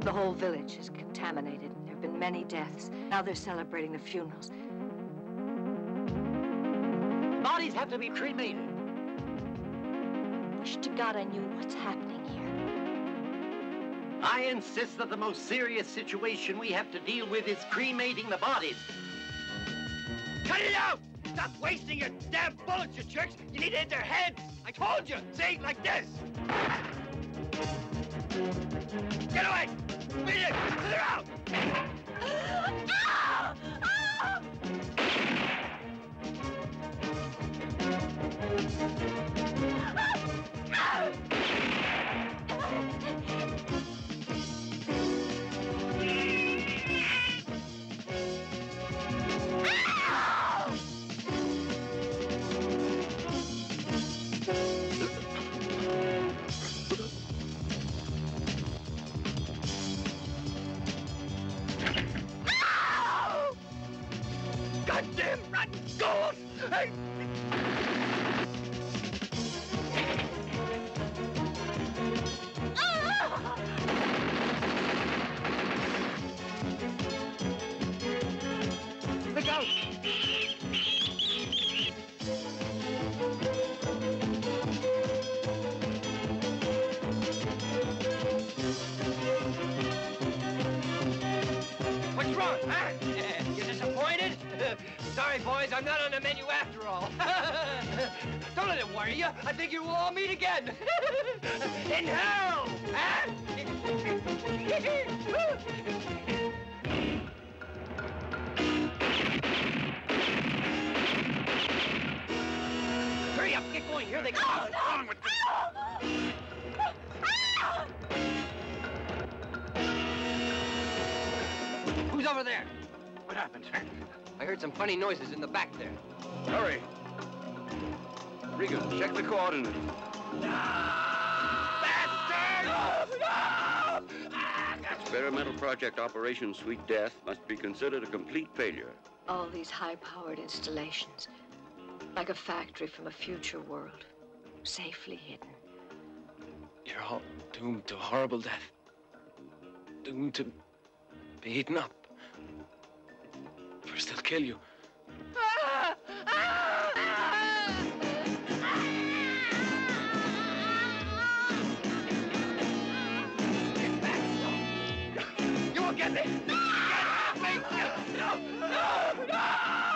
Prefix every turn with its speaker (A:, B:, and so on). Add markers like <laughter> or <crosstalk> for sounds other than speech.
A: The whole village is contaminated. There have been many deaths. Now they're celebrating the funerals.
B: Bodies have to be cremated.
A: Wish to God I knew what's happening here.
B: I insist that the most serious situation we have to deal with is cremating the bodies. Cut it out! Stop wasting your damn bullets, you jerks! You need to hit their heads! I told you! Say it like this! Get away! Beat it! Clear out! Rotten! Hey! I'm not on the menu after all. <laughs> Don't let it worry you. I figure we'll all meet again. <laughs> In hell! <laughs> Hurry up, get going. Here they come. What's wrong with this? Who's over there?
C: What happened?
B: I heard some funny noises in the back there.
C: Hurry. Regan, check the coordinates. Experimental project Operation Sweet Death must be considered a complete failure.
A: All these high-powered installations, like a factory from a future world, safely hidden.
D: You're all doomed to horrible death. Doomed to be eaten up. Perhaps they'll kill you. Get me! Get me! No! No! No!